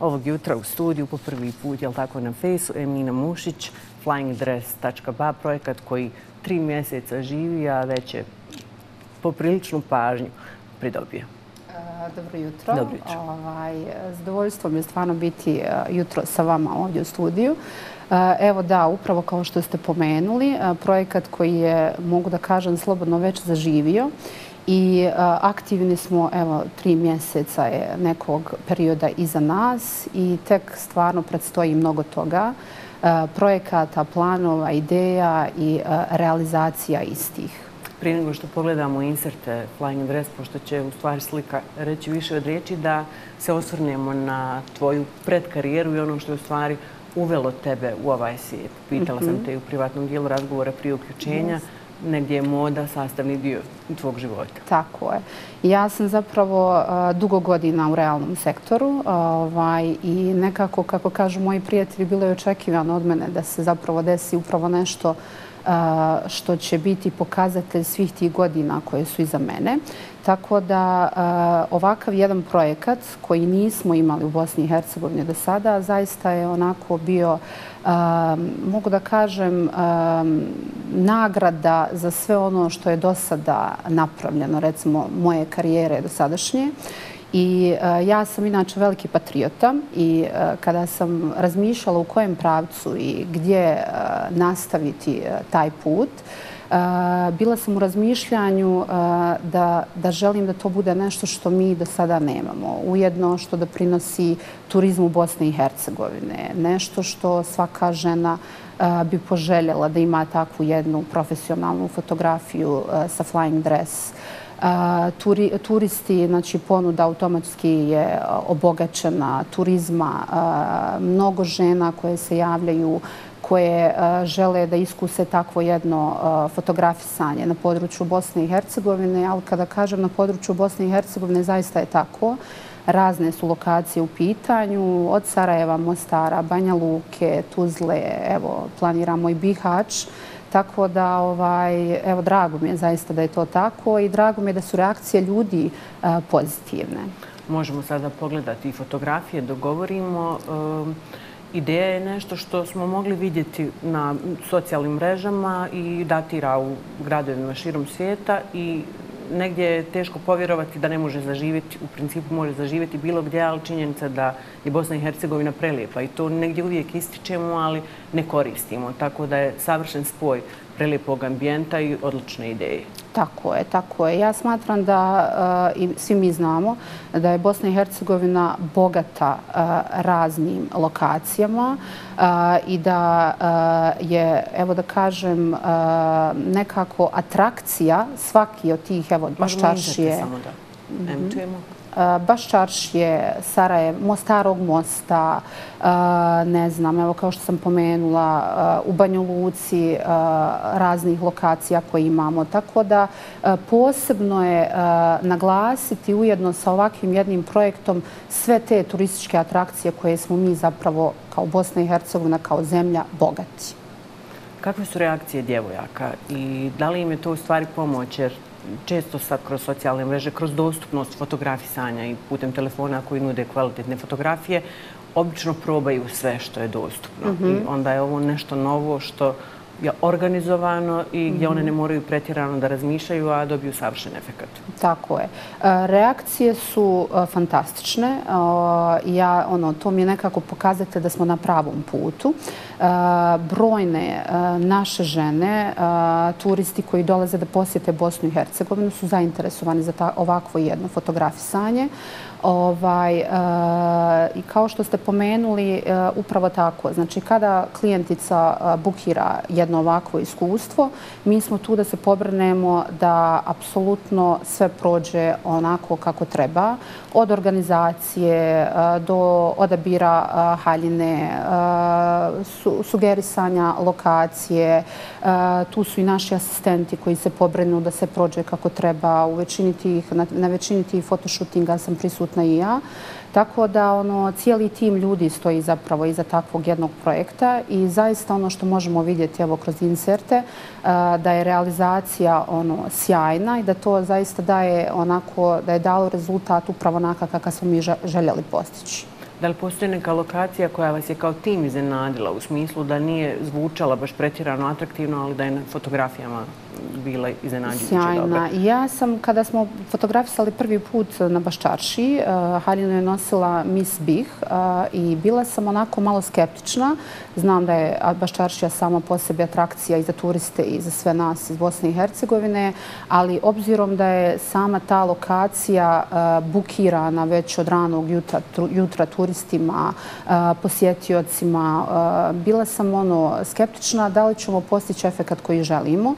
ovog jutra u studiju po prvi put, jel tako, na fejsu, Emina Mušić, flyingdress.ba, projekat koji tri mjeseca živi, a već je popriličnu pažnju pridobio. Dobro jutro. Dobro jutro. Ovaj, zadovoljstvo mi je stvarno biti jutro sa vama ovdje u studiju. Evo da, upravo kao što ste pomenuli, projekat koji je, mogu da kažem, slobodno već zaživio i aktivni smo, evo, tri mjeseca je nekog perioda iza nas i tek stvarno predstoji mnogo toga, projekata, planova, ideja i realizacija istih. Prije nego što pogledamo inserte Flying Dress, pošto će u stvari slika reći više od riječi, da se osvrnemo na tvoju predkarijeru i ono što je u stvari uvelo tebe u ovaj svijet. Pitala sam mhm. te u privatnom dijelu razgovora prije uključenja negdje je moda sastavni dio tvog života. Tako je. Ja sam zapravo e, dugo godina u realnom sektoru e, ovaj, i nekako, kako kažu moji prijatelji, bilo je očekivano od mene da se zapravo desi upravo nešto e, što će biti pokazatelj svih tih godina koje su iza mene. Tako da e, ovakav jedan projekat koji nismo imali u Bosni i Hercegovini do sada, zaista je onako bio, e, mogu da kažem, e, nagrada za sve ono što je do sada napravljeno, recimo moje karijere do sadašnje. I ja sam inače veliki patriota i kada sam razmišljala u kojem pravcu i gdje nastaviti taj put, Eh, bila sam u razmišljanju eh, da želim da to bude nešto što mi do sada nemamo. Ujedno što da prinosi turizmu Bosne i Hercegovine. Nešto što svaka žena eh, bi poželjela da ima takvu jednu profesionalnu fotografiju sa flying dress turisti, znači ponuda automatski je obogaćena turizma, mnogo žena koje se javljaju koje e, žele da iskuse takvo jedno e, fotografisanje na području Bosne i Hercegovine, ali kada kažem na području Bosne i Hercegovine, zaista je tako. Razne su lokacije u pitanju, od Sarajeva, Mostara, Banja Luke, Tuzle, evo, planiramo i Bihać. Tako da, ovaj, evo, drago mi je zaista da je to tako i drago mi je da su reakcije ljudi e, pozitivne. Možemo sada pogledati i fotografije, dogovorimo ideja je nešto što smo mogli vidjeti na socijalnim mrežama i datira u gradovima širom svijeta i negdje je teško povjerovati da ne može zaživjeti, u principu može zaživjeti bilo gdje, ali činjenica da je Bosna i Hercegovina prelijepa i to negdje uvijek ističemo, ali ne koristimo. Tako da je savršen spoj prelijepog ambijenta i odlične ideje. Tako je, tako je. Ja smatram da i svi mi znamo da je Bosna i Hercegovina bogata raznim lokacijama i da je, evo da kažem, nekako atrakcija svaki od tih, evo, baščaršije. Možemo samo da baš Čaršije, Sarajev, Mostarog mosta, ne znam, evo kao što sam pomenula, u Banju Luci raznih lokacija koje imamo. Tako da posebno je naglasiti ujedno sa ovakvim jednim projektom sve te turističke atrakcije koje smo mi zapravo kao Bosna i Hercegovina, kao zemlja, bogati. Kakve su reakcije djevojaka i da li im je to u stvari pomoć? Jer često sad kroz socijalne mreže, kroz dostupnost fotografisanja i putem telefona koji nude kvalitetne fotografije, obično probaju sve što je dostupno. I mhm. onda je ovo nešto novo što je organizovano i gdje one ne moraju pretjerano da razmišljaju, a dobiju savršen efekt. Tako je. E, reakcije su e, fantastične. E, ja, ono, to mi je nekako pokazate da smo na pravom putu. Brojne naše žene, turisti koji dolaze da posjete Bosnu i Hercegovinu, su zainteresovani za ovakvo jedno fotografisanje. Ovaj, I kao što ste pomenuli, upravo tako. Znači, kada klijentica bukira jedno ovakvo iskustvo, mi smo tu da se pobrnemo da apsolutno sve prođe onako kako treba. Od organizacije do odabira haljine, sugerisanja lokacije. E, tu su i naši asistenti koji se pobrenu da se prođe kako treba. U većini tih, na većini tih fotoshootinga sam prisutna i ja. Tako da ono, cijeli tim ljudi stoji zapravo iza takvog jednog projekta i zaista ono što možemo vidjeti evo, kroz inserte, e, da je realizacija ono, sjajna i da to zaista daje onako, da je dalo rezultat upravo onaka kakav smo mi željeli postići. Da li postoji neka lokacija koja vas je kao tim iznenadila u smislu da nije zvučala baš pretjerano atraktivno, ali da je na fotografijama bila iznenađujuće dobra? Sjajna. Ja sam, kada smo fotografisali prvi put na Baščarši, eh, Haljina je nosila Miss Bih eh, i bila sam onako malo skeptična. Znam da je Baščaršija sama po sebi atrakcija i za turiste i za sve nas iz Bosne i Hercegovine, ali obzirom da je sama ta lokacija eh, bukirana već od ranog jutra, jutra turistima, posjetiocima, bila sam ono skeptična da li ćemo postići efekt koji želimo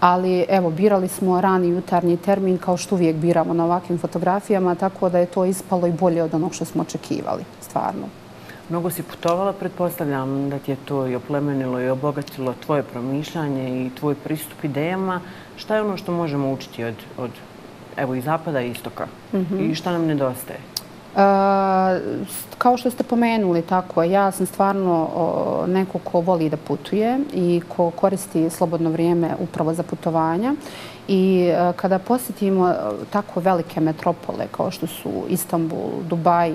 ali evo, birali smo rani jutarnji termin kao što uvijek biramo na ovakvim fotografijama, tako da je to ispalo i bolje od onog što smo očekivali, stvarno. Mnogo si putovala, pretpostavljam da ti je to i oplemenilo i obogatilo tvoje promišljanje i tvoj pristup idejama. Šta je ono što možemo učiti od, od evo, i zapada i istoka? Mhm. I šta nam nedostaje? Kao što ste pomenuli, tako ja sam stvarno neko ko voli da putuje i ko koristi slobodno vrijeme upravo za putovanja. I kada posjetimo tako velike metropole kao što su Istanbul, Dubaj,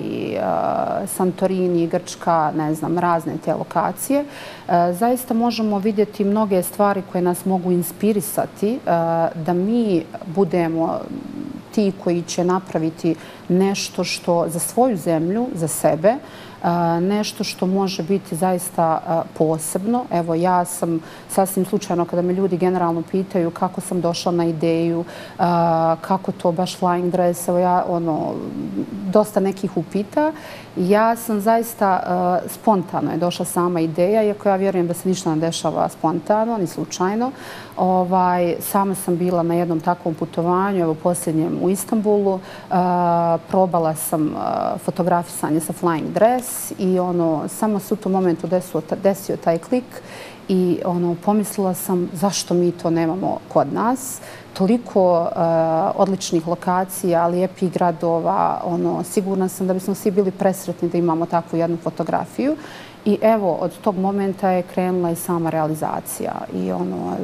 Santorini, Grčka, ne znam, razne te lokacije, zaista možemo vidjeti mnoge stvari koje nas mogu inspirisati da mi budemo ti koji će napraviti nešto što za svoju zemlju, za sebe, e, nešto što može biti zaista e, posebno. Evo, ja sam sasvim slučajno kada me ljudi generalno pitaju kako sam došla na ideju, e, kako to baš flying dress, evo ja ono, dosta nekih upita. Ja sam zaista spontano je došla sama ideja, iako ja vjerujem da se ništa ne dešava spontano, ni slučajno. Ovaj, sama sam bila na jednom takvom putovanju, evo posljednjem u Istanbulu. E, probala sam e, fotografisanje sa flying dress, i ono, samo se u tom momentu desio, desio taj klik i ono, pomislila sam zašto mi to nemamo kod nas. Toliko uh, odličnih lokacija, lijepih gradova, ono, sigurna sam da bismo svi bili presretni da imamo takvu jednu fotografiju. I evo, od tog momenta je krenula i sama realizacija. I ono,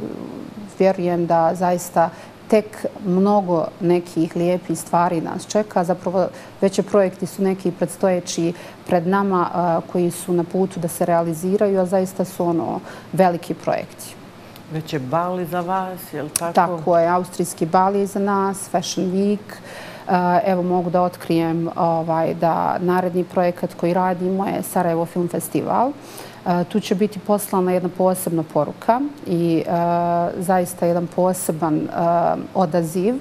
vjerujem da zaista tek mnogo nekih lijepih stvari nas čeka. Zapravo veće projekti su neki predstojeći pred nama koji su na putu da se realiziraju, a zaista su ono veliki projekti. Već je Bali za vas, je li tako? Tako je, austrijski Bali za nas, Fashion Week. E, evo mogu da otkrijem ovaj, da naredni projekat koji radimo je Sarajevo Film Festival. E, tu će biti poslana jedna posebna poruka i e, zaista jedan poseban odaziv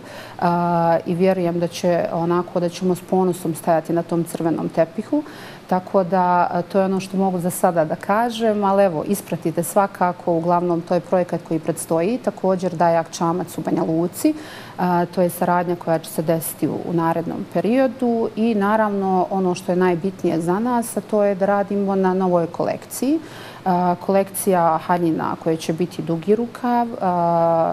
i vjerujem da će onako da ćemo s ponosom stajati na tom crvenom tepihu. Tako da e, to je ono što mogu za sada da kažem, ali evo, ispratite svakako, uglavnom to je projekat koji predstoji, također Dajak Čamac u Banja Luci. E, to je saradnja koja će se desiti u narednom periodu. I naravno ono što je najbitnije za nas, a to je da radimo na novoj kolekciji kolekcija haljina koje će biti dugi rukav.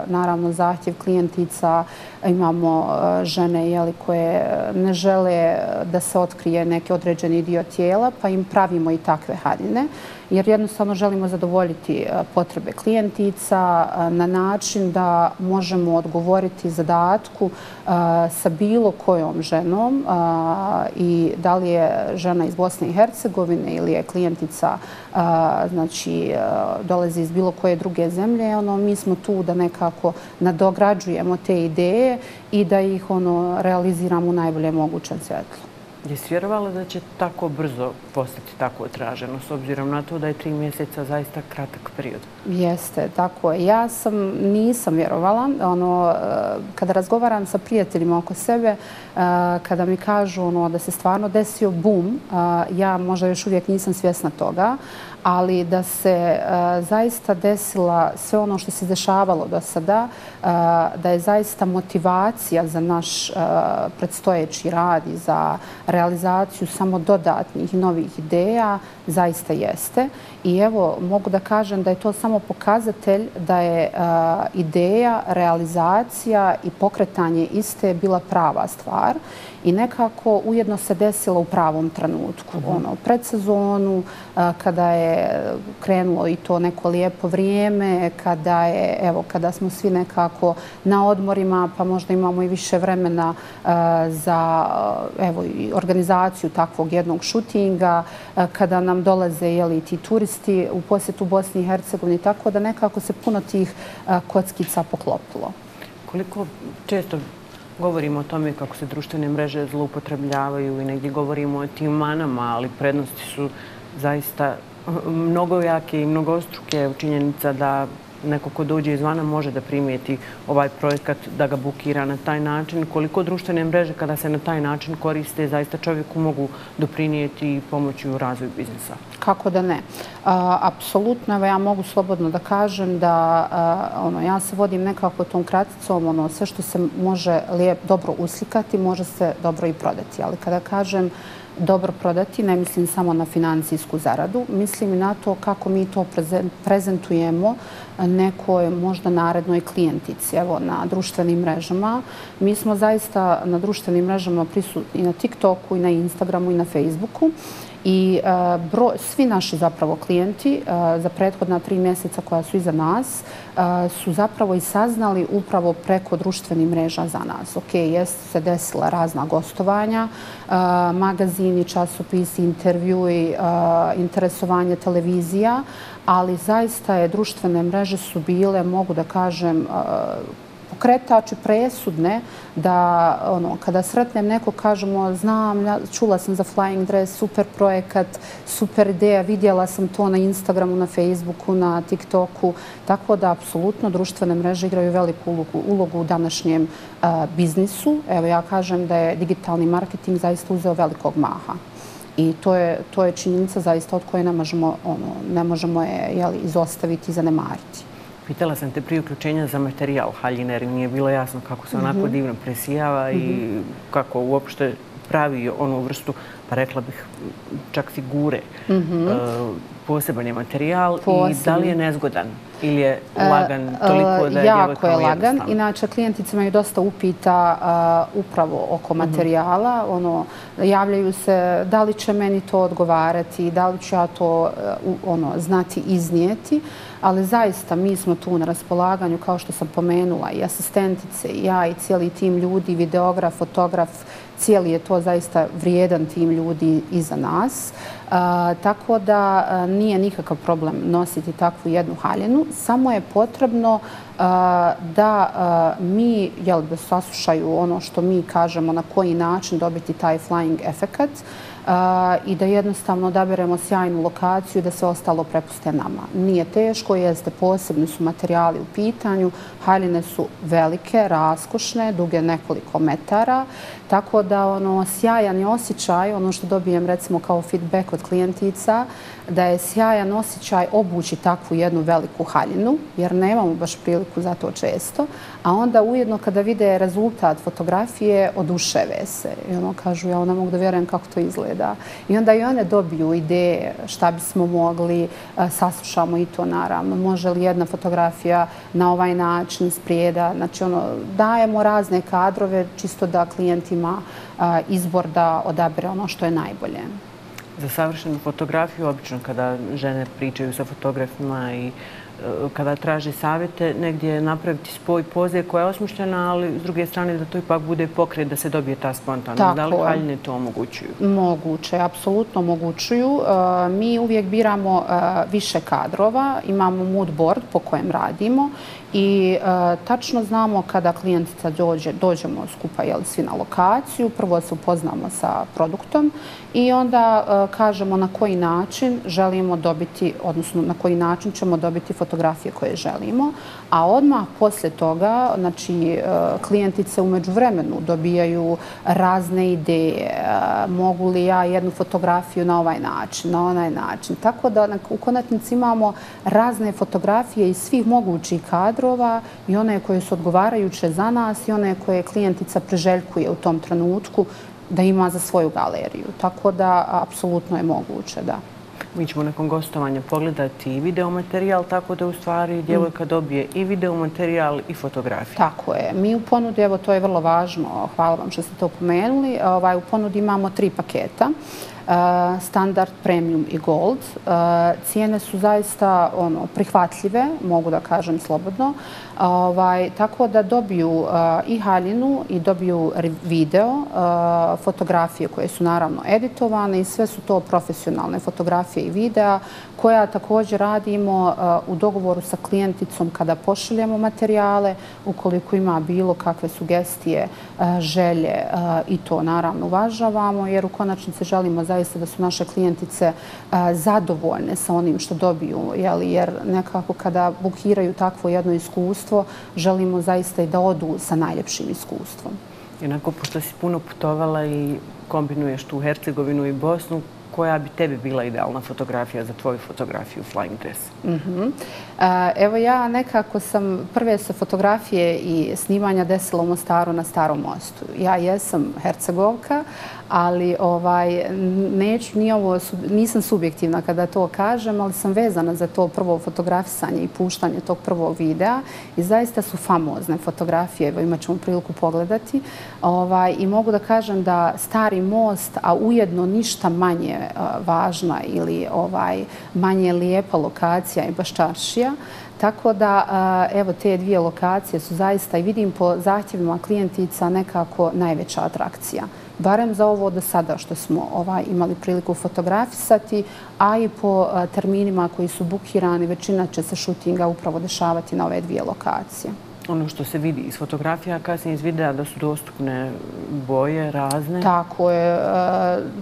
Naravno, zahtjev klijentica imamo žene koje ne žele da se otkrije neki određeni dio tijela, pa im pravimo i takve haljine jer jednostavno želimo zadovoljiti e, potrebe klijentica e, na način da možemo odgovoriti zadatku e, sa bilo kojom ženom i da li je žena iz Bosne i Hercegovine ili je klijentica znači dolazi iz bilo koje druge zemlje, ono, mi smo tu da nekako nadograđujemo te ideje i da ih ono realiziramo u najbolje mogućem svjetlu. Jesi vjerovala da će tako brzo postati tako traženo, s obzirom na to da je tri mjeseca zaista kratak period? Jeste, tako je. Ja sam, nisam vjerovala. Ono, e, kada razgovaram sa prijateljima oko sebe, e, kada mi kažu ono, da se stvarno desio bum, e, ja možda još uvijek nisam svjesna toga, ali da se e, zaista desila sve ono što se dešavalo do sada, e, da je zaista motivacija za naš e, predstojeći rad i za realizaciju samo dodatnih novih ideja, zaista jeste. I evo, mogu da kažem da je to samo pokazatelj da je ideja, realizacija i pokretanje iste bila prava stvar i nekako ujedno se desilo u pravom trenutku. Mhm. Ono, pred sezonu, kada je krenulo i to neko lijepo vrijeme, kada, je, evo, kada smo svi nekako na odmorima, pa možda imamo i više vremena za evo, organizaciju takvog jednog šutinga, kada nam dolaze ti turisti u posjetu Bosni i Hercegovini, tako da nekako se puno tih kockica poklopilo. Koliko često govorimo o tome kako se društvene mreže zloupotrebljavaju i negdje govorimo o tim manama, ali prednosti su zaista mnogo jake i mnogostruke činjenica da neko ko dođe izvana može da primijeti ovaj projekat, da ga bukira na taj način. Koliko društvene mreže kada se na taj način koriste, zaista čovjeku mogu doprinijeti i pomoći u razvoju biznisa? Kako da ne? Apsolutno, ja mogu slobodno da kažem da ono, ja se vodim nekako tom kraticom, ono, sve što se može dobro uslikati, može se dobro i prodati. Ali kada kažem dobro prodati, ne mislim samo na financijsku zaradu, mislim i na to kako mi to prezentujemo nekoj možda narednoj klijentici. Evo, na društvenim mrežama. Mi smo zaista na društvenim mrežama prisutni i na TikToku, i na Instagramu, i na Facebooku. I e, svi naši zapravo klijenti e, za prethodna tri mjeseca koja su iza nas e, su zapravo i saznali upravo preko društvenih mreža za nas. Ok, jesu se desila razna gostovanja, magazini, časopisi, intervjui, interesovanje televizija, ali zaista je društvene mreže su bile, mogu da kažem, pokretač i presudne da ono, kada sretnem neko kažemo znam, čula sam za Flying Dress, super projekat, super ideja, vidjela sam to na Instagramu, na Facebooku, na TikToku, tako da apsolutno društvene mreže igraju veliku ulogu, ulogu u današnjem biznisu. Evo ja kažem da je digitalni marketing zaista uzeo velikog maha. I to je, to je činjenica zaista od koje ne možemo, ono, ne možemo je jeli, izostaviti i zanemariti. Pitala sam te prije uključenja za materijal haljine, jer nije bilo jasno kako se onako mhm. divno presijava i mhm. kako uopšte pravi onu vrstu, pa rekla bih, čak figure. Mhm. E, poseban je materijal i da li je nezgodan ili je e, lagan toliko da je Jako je lagan. Inače, klijentice imaju dosta upita upravo oko materijala. Ono, javljaju se da li će meni to odgovarati, da li ću ja to e, ono, znati iznijeti ali zaista mi smo tu na raspolaganju, kao što sam pomenula, i asistentice, i ja, i cijeli tim ljudi, videograf, fotograf, cijeli je to zaista vrijedan tim ljudi iza nas. Tako da nije nikakav problem nositi takvu jednu haljenu, samo je potrebno da mi, jel, da saslušaju ono što mi kažemo na koji način dobiti taj flying efekat, i da jednostavno odaberemo sjajnu lokaciju da se ostalo prepuste nama. Nije teško, jeste posebni su materijali u pitanju, haljine su velike, raskošne, duge nekoliko metara, tako da ono sjajan je osjećaj, ono što dobijem recimo kao feedback od klijentica, da je sjajan osjećaj obući takvu jednu veliku haljinu, jer nemamo baš priliku za to često, a onda ujedno kada vide rezultat fotografije, oduševe se. I ono kažu, ja ona mogu da vjerujem kako to izgleda. I onda i one dobiju ideje šta bismo mogli, e, saslušamo i to naravno. Može li jedna fotografija na ovaj način sprijeda? Znači, ono, dajemo razne kadrove čisto da klijentima ima izbor da odabere ono što je najbolje. Za savršenu fotografiju, obično kada žene pričaju sa fotografima i kada traže savjete, negdje napraviti spoj poze koja je osmišljena, ali s druge strane da to ipak bude pokret da se dobije ta spontanost. Da li haljine to omogućuju? Moguće, apsolutno omogućuju. E, mi uvijek biramo e, više kadrova, imamo mood board po kojem radimo I tačno znamo kada klijentica dođe, dođemo skupa jel, svi na lokaciju, prvo se upoznamo sa produktom i onda kažemo na koji način želimo dobiti, odnosno na koji način ćemo dobiti fotografije koje želimo, a odmah posle toga, znači, e, klijentice umeđu vremenu dobijaju razne ideje, e, mogu li ja jednu fotografiju na ovaj način, na onaj način. Tako da u konatnici imamo razne fotografije iz svih mogućih kadrova i one koje su odgovarajuće za nas i one koje klijentica preželjkuje u tom trenutku da ima za svoju galeriju. Tako da, apsolutno je moguće, da. Mi ćemo nakon gostovanja pogledati i videomaterijal, tako da u stvari djevojka mm. dobije i videomaterijal i fotografiju. Tako je. Mi u ponudi, evo to je vrlo važno, hvala vam što ste to pomenuli, ovaj, u ponudi imamo tri paketa standard, premium i gold. Cijene su zaista ono, prihvatljive, mogu da kažem slobodno. Ovaj, tako da dobiju i haljinu i dobiju video, fotografije koje su naravno editovane i sve su to profesionalne fotografije i videa koja također radimo u dogovoru sa klijenticom kada pošaljemo materijale, ukoliko ima bilo kakve sugestije, želje i to naravno uvažavamo jer u konačnici želimo zaista da su naše klijentice zadovoljne sa onim što dobiju jer nekako kada bukiraju takvo jedno iskustvo želimo zaista i da odu sa najljepšim iskustvom. Jednako, pošto si puno putovala i kombinuješ tu Hercegovinu i Bosnu, koja bi tebi bila idealna fotografija za tvoju fotografiju Flying Dress? Mhm. Eh, evo ja nekako sam prve se fotografije i snimanja desila u Mostaru na Starom mostu. Ja jesam Hercegovka, ali ovaj, neću, ni ovo, nisam subjektivna kada to kažem, ali sam vezana za to prvo fotografisanje i puštanje tog prvog videa i zaista su famozne fotografije, evo imat ćemo priliku pogledati. Ovaj, I mogu da kažem da stari most, a ujedno ništa manje eh, važna ili ovaj, manje lijepa lokacija i baš čaršija, Tako da, evo, te dvije lokacije su zaista i vidim po zahtjevima klijentica nekako najveća atrakcija. Barem za ovo do sada što smo ovaj, imali priliku fotografisati, a i po terminima koji su bukirani, većina će se šutinga upravo dešavati na ove dvije lokacije ono što se vidi iz fotografija, kasnije iz videa da su dostupne boje razne. Tako je, e,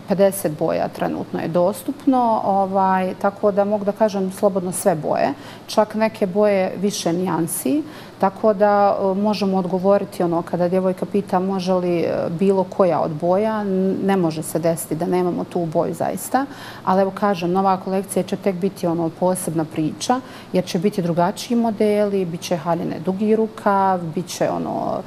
50 boja trenutno je dostupno, ovaj, tako da mogu da kažem slobodno sve boje. Čak neke boje više nijansi, tako da e, možemo odgovoriti ono kada djevojka pita može li e, bilo koja od boja, ne može se desiti da nemamo tu boju zaista, ali evo kažem, nova kolekcija će tek biti ono posebna priča, jer će biti drugačiji modeli, bit će haljene dugi rukav, bit će ono,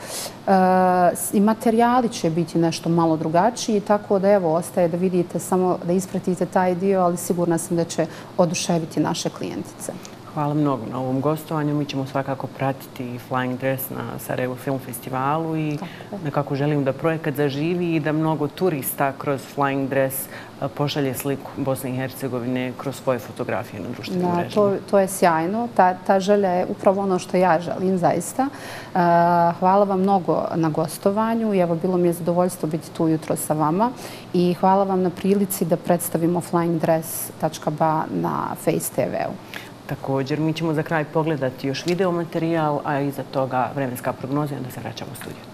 e, i materijali će biti nešto malo drugačiji, tako da evo, ostaje da vidite samo da ispratite taj dio, ali sigurna sam da će oduševiti naše klijentice. Hvala mnogo na ovom gostovanju. Mi ćemo svakako pratiti Flying Dress na Sarajevo Film Festivalu i nekako želim da projekat zaživi i da mnogo turista kroz Flying Dress pošalje sliku Bosne i Hercegovine kroz svoje fotografije na društvenim mrežama. To je sjajno. Ta želja je upravo ono što ja želim zaista. Hvala vam mnogo na gostovanju. Evo, bilo mi je zadovoljstvo biti tu jutro sa vama i hvala vam na prilici da predstavimo flyingdress.ba na Face TV-u. Također, mi ćemo za kraj pogledati još video materijal, a iza toga vremenska prognoza i onda se vraćamo u studiju.